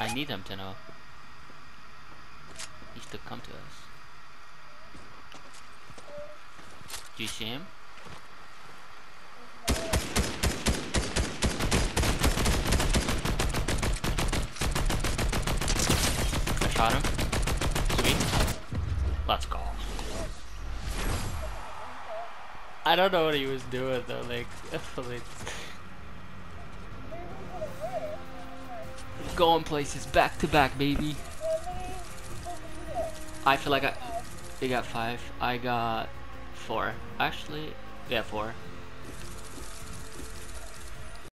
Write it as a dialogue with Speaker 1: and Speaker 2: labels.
Speaker 1: I need him to know. He's to come to us. Do you see him? I shot him. Sweet. Let's go. I don't know what he was doing though, like, like going places back to back, baby. I feel like I, they got five. I got four. Actually, yeah, four.